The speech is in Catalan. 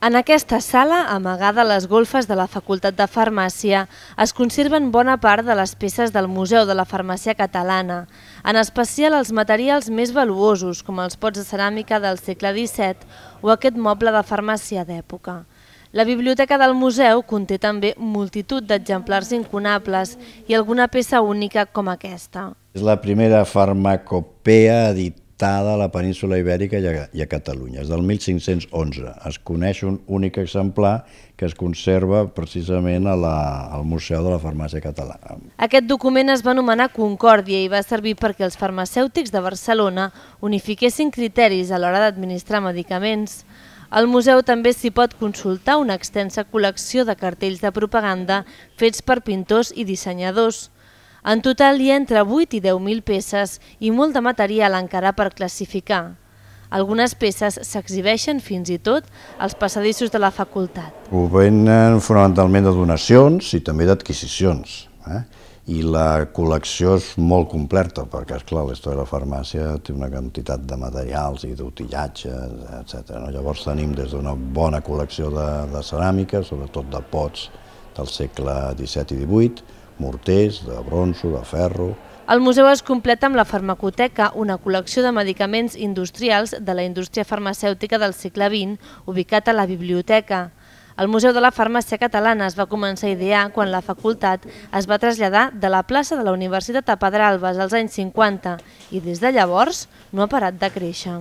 En aquesta sala, amagada a les golfes de la Facultat de Farmàcia, es conserven bona part de les peces del Museu de la Farmàcia Catalana, en especial els materials més valuosos, com els pots de ceràmica del segle XVII o aquest moble de farmàcia d'època. La biblioteca del museu conté també multitud d'exemplars incunables i alguna peça única com aquesta. És la primera farmacopea editada datada a la península Ibèrica i a, i a Catalunya. És del 1511. Es coneix un únic exemplar que es conserva precisament a la, al Museu de la Farmàcia Catalana. Aquest document es va anomenar Concòrdia i va servir perquè els farmacèutics de Barcelona unifiquessin criteris a l'hora d'administrar medicaments. Al museu també s'hi pot consultar una extensa col·lecció de cartells de propaganda fets per pintors i dissenyadors. En total hi ha entre 8 i 10.000 peces i molt de material encara per classificar. Algunes peces s'exhibeixen fins i tot als passadissos de la facultat. Ho venen fonamentalment de donacions i també d'adquisicions. Eh? I la col·lecció és molt completa, perquè, és clar la història de la farmàcia té una quantitat de materials i d'utillatges, etc. No? Llavors tenim des d'una bona col·lecció de, de ceràmica, sobretot de pots del segle XVII i XVIII, morters, de bronzo, de ferro... El museu es completa amb la farmacoteca, una col·lecció de medicaments industrials de la indústria farmacèutica del segle XX, ubicat a la biblioteca. El Museu de la Farmàcia Catalana es va començar a idear quan la facultat es va traslladar de la plaça de la Universitat a Pedralbes als anys 50 i des de llavors no ha parat de créixer.